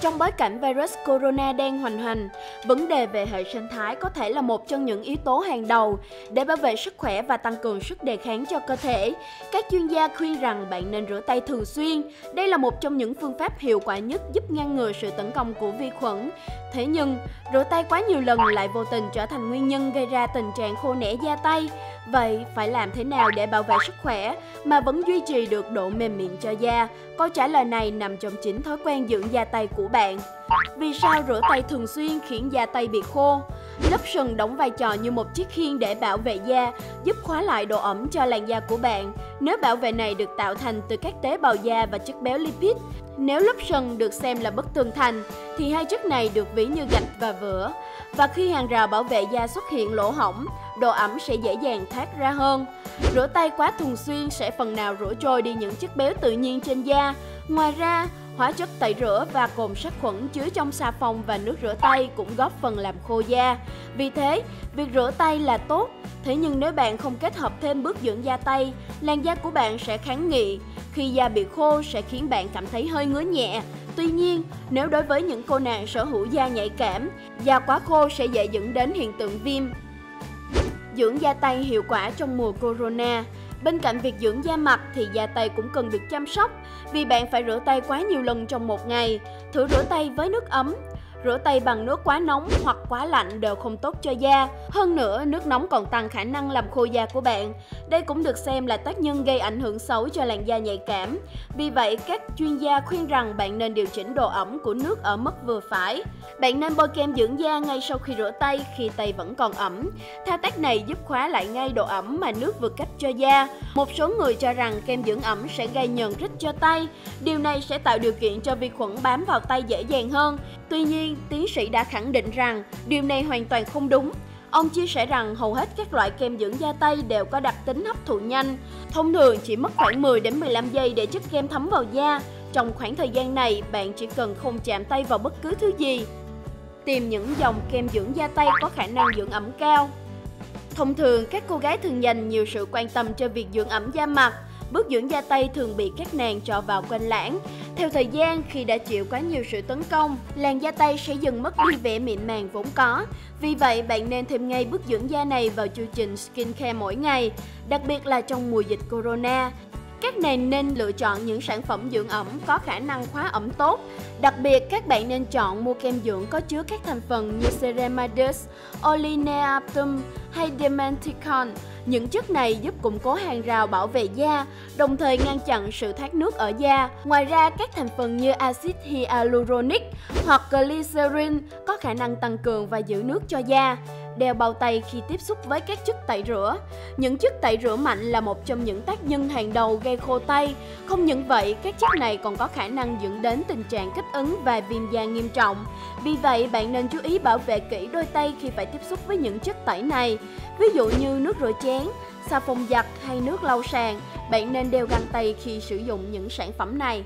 Trong bối cảnh virus corona đang hoành hành, vấn đề về hệ sinh thái có thể là một trong những yếu tố hàng đầu để bảo vệ sức khỏe và tăng cường sức đề kháng cho cơ thể. Các chuyên gia khuyên rằng bạn nên rửa tay thường xuyên. Đây là một trong những phương pháp hiệu quả nhất giúp ngăn ngừa sự tấn công của vi khuẩn. Thế nhưng, rửa tay quá nhiều lần lại vô tình trở thành nguyên nhân gây ra tình trạng khô nẻ da tay. Vậy phải làm thế nào để bảo vệ sức khỏe mà vẫn duy trì được độ mềm mịn cho da? Câu trả lời này nằm trong chính thói quen dưỡng da tay của bạn. Vì sao rửa tay thường xuyên khiến da tay bị khô? Lớp sừng đóng vai trò như một chiếc khiên để bảo vệ da, giúp khóa lại độ ẩm cho làn da của bạn. Nếu bảo vệ này được tạo thành từ các tế bào da và chất béo lipid, nếu lớp sừng được xem là bức tường thành, thì hai chất này được ví như gạch và vữa. Và khi hàng rào bảo vệ da xuất hiện lỗ hổng, độ ẩm sẽ dễ dàng thoát ra hơn. Rửa tay quá thường xuyên sẽ phần nào rửa trôi đi những chất béo tự nhiên trên da. Ngoài ra, hóa chất tẩy rửa và cồn sát khuẩn chứa trong xà phòng và nước rửa tay cũng góp phần làm khô da. Vì thế, việc rửa tay là tốt, thế nhưng nếu bạn không kết hợp thêm bước dưỡng da tay, làn da của bạn sẽ kháng nghị. Khi da bị khô sẽ khiến bạn cảm thấy hơi ngứa nhẹ. Tuy nhiên, nếu đối với những cô nàng sở hữu da nhạy cảm, da quá khô sẽ dễ dẫn đến hiện tượng viêm, Dưỡng da tay hiệu quả trong mùa corona Bên cạnh việc dưỡng da mặt thì da tay cũng cần được chăm sóc vì bạn phải rửa tay quá nhiều lần trong một ngày. Thử rửa tay với nước ấm, Rửa tay bằng nước quá nóng hoặc quá lạnh đều không tốt cho da. Hơn nữa, nước nóng còn tăng khả năng làm khô da của bạn. Đây cũng được xem là tác nhân gây ảnh hưởng xấu cho làn da nhạy cảm. Vì vậy, các chuyên gia khuyên rằng bạn nên điều chỉnh độ ẩm của nước ở mức vừa phải. Bạn nên bôi kem dưỡng da ngay sau khi rửa tay khi tay vẫn còn ẩm. Thao tác này giúp khóa lại ngay độ ẩm mà nước vừa cách cho da. Một số người cho rằng kem dưỡng ẩm sẽ gây nhờn rít cho tay. Điều này sẽ tạo điều kiện cho vi khuẩn bám vào tay dễ dàng hơn. Tuy nhiên, tiến sĩ đã khẳng định rằng điều này hoàn toàn không đúng. Ông chia sẻ rằng hầu hết các loại kem dưỡng da tay đều có đặc tính hấp thụ nhanh. Thông thường chỉ mất khoảng 10 đến 15 giây để chất kem thấm vào da. Trong khoảng thời gian này, bạn chỉ cần không chạm tay vào bất cứ thứ gì. Tìm những dòng kem dưỡng da tay có khả năng dưỡng ẩm cao. Thông thường, các cô gái thường dành nhiều sự quan tâm cho việc dưỡng ẩm da mặt. Bước dưỡng da tay thường bị các nàng cho vào quanh lãng. Theo thời gian, khi đã chịu quá nhiều sự tấn công, làn da tay sẽ dần mất đi vẻ mịn màng vốn có. Vì vậy, bạn nên thêm ngay bước dưỡng da này vào chương trình skincare mỗi ngày, đặc biệt là trong mùa dịch corona. Các nàng nên lựa chọn những sản phẩm dưỡng ẩm có khả năng khóa ẩm tốt. Đặc biệt, các bạn nên chọn mua kem dưỡng có chứa các thành phần như Ceramidus, Oleneaptum hay Dementicon. Những chất này giúp củng cố hàng rào bảo vệ da, đồng thời ngăn chặn sự thoát nước ở da. Ngoài ra, các thành phần như axit hyaluronic hoặc glycerin có khả năng tăng cường và giữ nước cho da đeo bao tay khi tiếp xúc với các chất tẩy rửa. Những chất tẩy rửa mạnh là một trong những tác nhân hàng đầu gây khô tay. Không những vậy, các chất này còn có khả năng dẫn đến tình trạng kích ứng và viêm da nghiêm trọng. Vì vậy, bạn nên chú ý bảo vệ kỹ đôi tay khi phải tiếp xúc với những chất tẩy này. Ví dụ như nước rửa chén, xà phòng giặt hay nước lau sàn, bạn nên đeo găng tay khi sử dụng những sản phẩm này.